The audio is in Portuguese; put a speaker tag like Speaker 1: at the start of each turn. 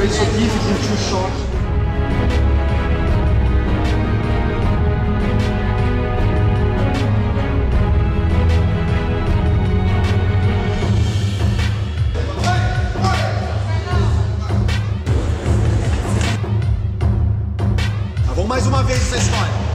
Speaker 1: pra isso aqui, sentiu o choque. Tá mais uma vez essa história.